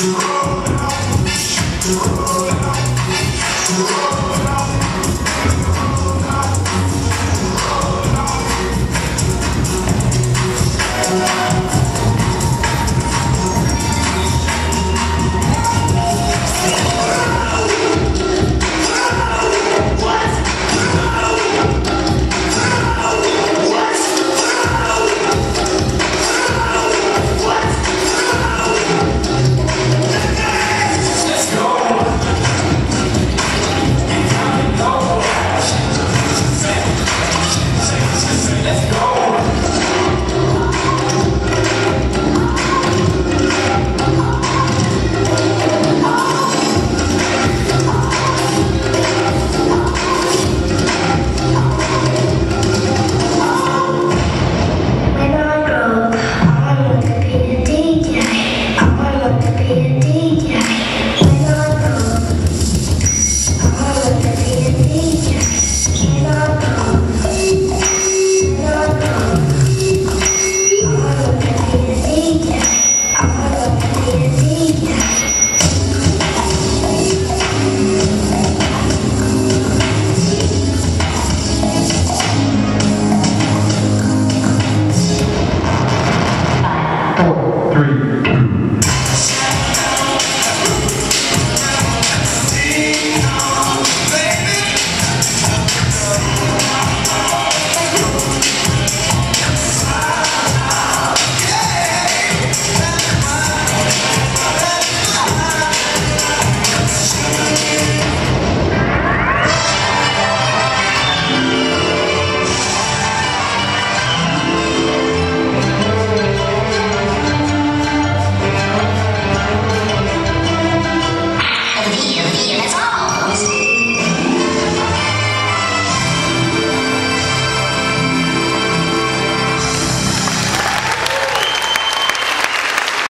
Oh,